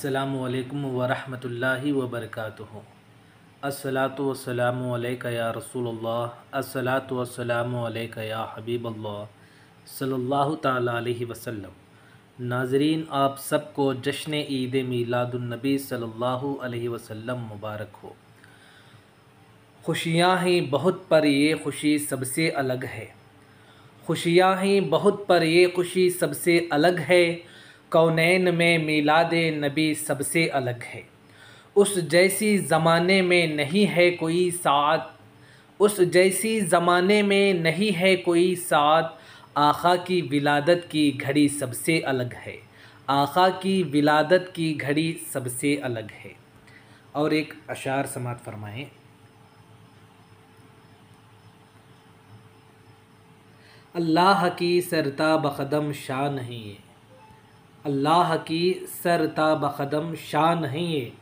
असलकम वरहमतुल्लाहि वबरकातुहु अस्सलातु वस्सलामु अलैका या रसूलुल्लाह अस्सलातु वस्सलामु या हबीबल्लाह सल्लल्लाहु ताला नाजरीन आप सबको जश्न ईद मीलादुलनबी सल्लल्लाहु अलैहि मुबारक हो खुशियाँ हैं बहुत पर ये खुशी सबसे अलग है खुशियाँ हैं बहुत पर ये खुशी सबसे अलग है कौनैन में मीलाद नबी सबसे अलग है। उस जैसी ज़माने में नहीं है कोई साथ। उस जैसी ज़माने में नहीं है कोई साथ। आखा की विलादत की घड़ी सबसे अलग है। आखा की विलादत की घड़ी सबसे अलग है। और एक अशार समात फरमाएँ। अल्लाह की सरता बकदम शाह नहीं है। अल्लाह की सरता बकदम शाह नहीं है।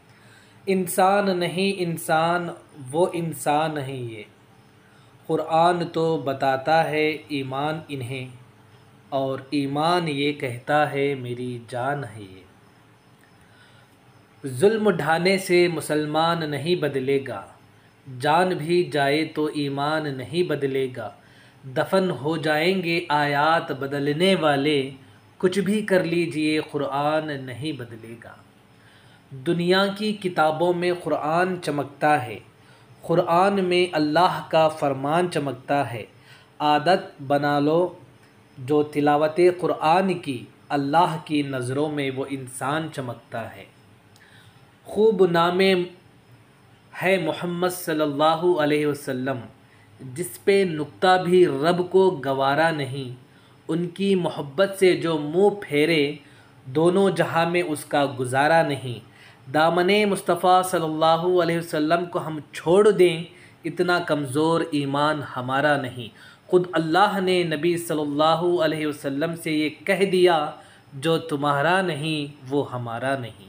इंसान नहीं, इंसान वो इंसान नहीं ये क़ुरान तो बताता है ईमान इन्हें, और ईमान ये कहता है मेरी जान है ये। जुल्म ढाने से मुसलमान नहीं बदलेगा। जान भी जाए तो ईमान नहीं बदलेगा। दफन हो जाएँगे आयात बदलने वाले। कुछ भी कर लीजिए क़ुरान नहीं बदलेगा। दुनिया की किताबों में क़ुरान चमकता है। क़ुरान में अल्लाह का फरमान चमकता है। आदत बना लो। जो तिलावत क़ुरान की, अल्लाह की नज़रों में वो इंसान चमकता है। खूब नामे है मोहम्मद सल्लल्लाहु अलैहि वसल्लम, जिस पे नुक्ता भी रब को गवारा नहीं। उनकी मोहब्बत से जो मुँह फेरे, दोनों जहाँ में उसका गुजारा नहीं। दामन मुस्तफ़ा सल्लल्लाहु अलैहि वसल्लम को हम छोड़ दें, इतना कमज़ोर ईमान हमारा नहीं। ख़ुद अल्लाह ने नबी सल्लल्लाहु अलैहि वसल्लम से ये कह दिया, जो तुम्हारा नहीं, वो हमारा नहीं।